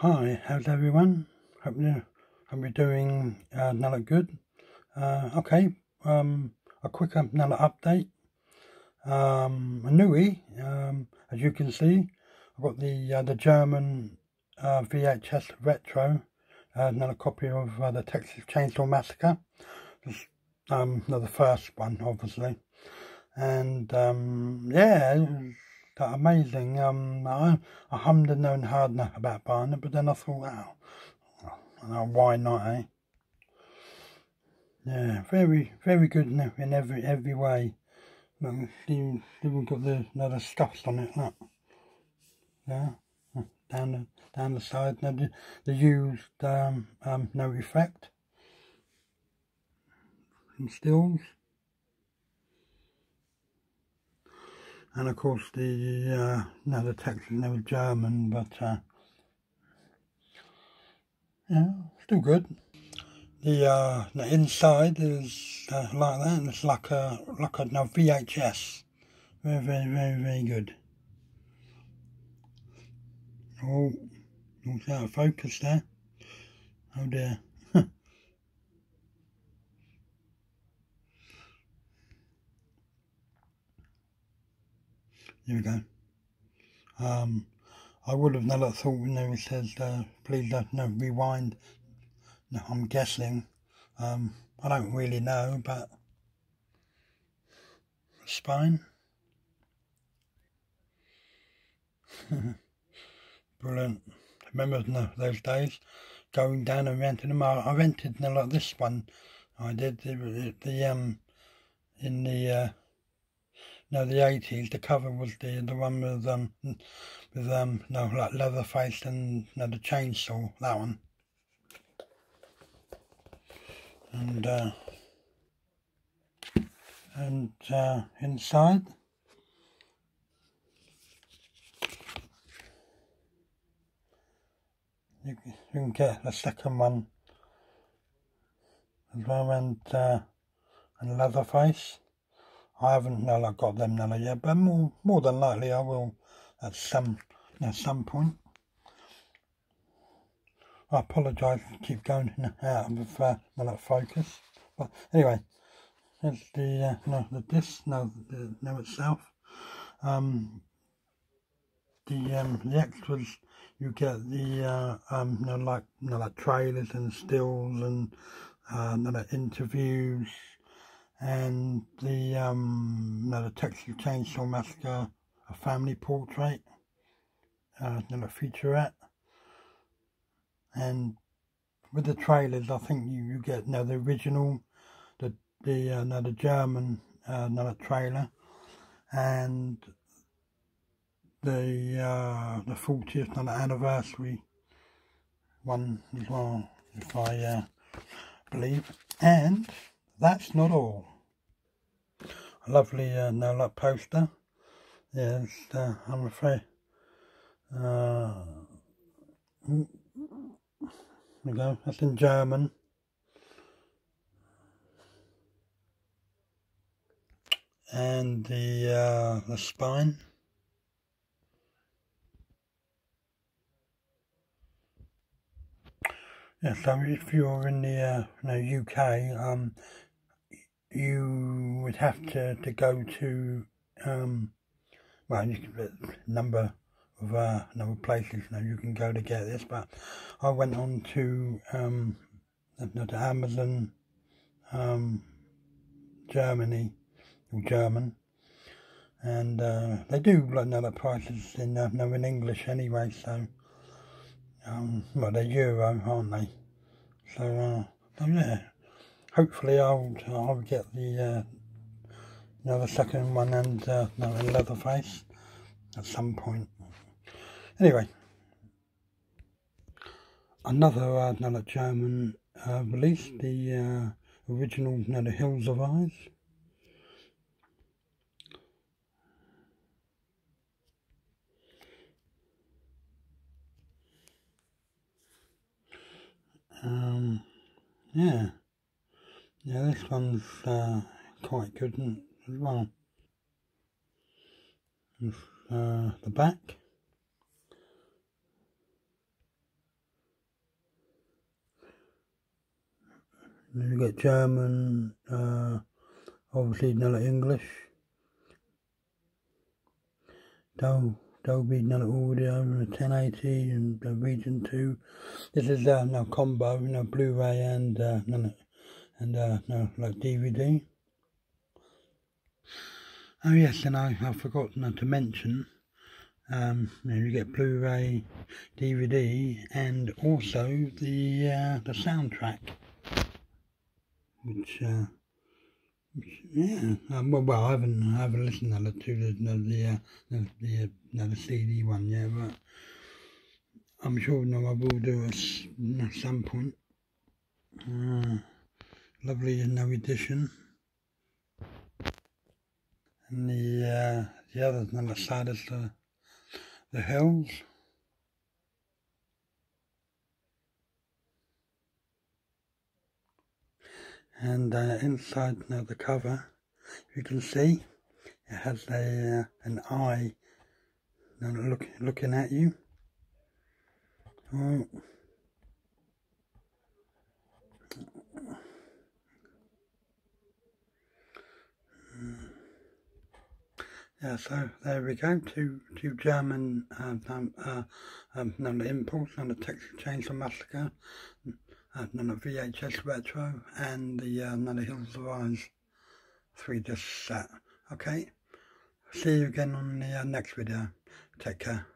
Hi, how's everyone? Hope you hope you're doing uh, another good. Uh, okay, um, a quick another update. Um, a newie, um, as you can see, I've got the uh, the German uh, VHS retro, uh, another copy of uh, the Texas Chainsaw Massacre. Just, um, the first one, obviously, and um, yeah that amazing. Um, I, I hummed and known hard enough about buying it, but then I thought, oh, oh, why not, eh? Yeah, very, very good in, every every way. Look, see, we've got the other stuffs on it, look. Yeah, down the down the side. Now the, the used um, um, no effect. And stills. And of course the uh, no the text is never German but uh, yeah still good. The uh, the inside is uh, like that and it's like a like a no, VHS very very very very good. Oh looks out of focus there. Oh dear Here we go. Um, I would have never thought when it says, uh, please don't no, rewind. No, I'm guessing. Um, I don't really know, but spine. Brilliant. Remember no, those days going down and renting them. I, I rented no, like this one. I did the, the um in the uh, no, the eighties. The cover was the the one with um with um no like Leatherface and no the chainsaw that one. And uh, and uh, inside. You, you can get the second one as well and uh, and Leatherface. I haven't no, got them none yet, but more more than likely I will at some at some point. I apologise to keep going out of uh, focus, but anyway, it's the uh, no the disc no the itself. Um, the um the extras you get the uh, um you know, like you know, like trailers and stills and uh, you know, interviews and the um, no, the Texas Chainsaw Massacre, a family portrait, uh, and a featurette, and with the trailers, I think you, you get now the original, the the uh, no, the German uh, another trailer, and the uh, the 40th another anniversary one as well, if I uh, believe, and that's not all. A lovely uh, no poster. Yes, uh, I'm afraid. Uh, there we go. That's in German. And the uh, the spine. Yeah, so if you're in the uh, no, UK, um, you would have to, to go to, um, well, you can, number of uh, number places now you can go to get this, but I went on to, um, to Amazon, um, Germany, or German, and uh, they do like other prices in uh, in English anyway. So, um, well, they're euro, aren't they? So, uh, so yeah hopefully I'll I'll get the uh, second one and uh, Leatherface at some point. Anyway, another uh, another German uh, release, the uh, original you Hills Have Eyes. Um, yeah. Yeah, this one's uh, quite good as well. Uh, the back. Then you get German, uh, obviously not English. Dol Dolby another Audio and 1080 and Region 2. This is uh, now combo, you know, Blu-ray and uh, and uh, no like DVD. Oh yes, and I, I forgot to mention um, you, know, you get Blu-ray, DVD, and also the uh, the soundtrack, which, uh, which yeah, um, well, well, I haven't I haven't listened to the the the, uh, the, the, uh, the CD one yet, but I'm sure no, I will do at some point. Uh, lovely no edition. And the uh, the other on the side is the the hills. And uh, inside now the cover, you can see it has a uh, an eye look, looking at you. Oh. Yeah, so there we go. Two two German uh, um, uh, um, none of none of Texas Chainsaw Massacre, uh, none of VHS Retro, and the uh, none of Hills Have Eyes three disc set. Okay, see you again on the uh, next video. Take care.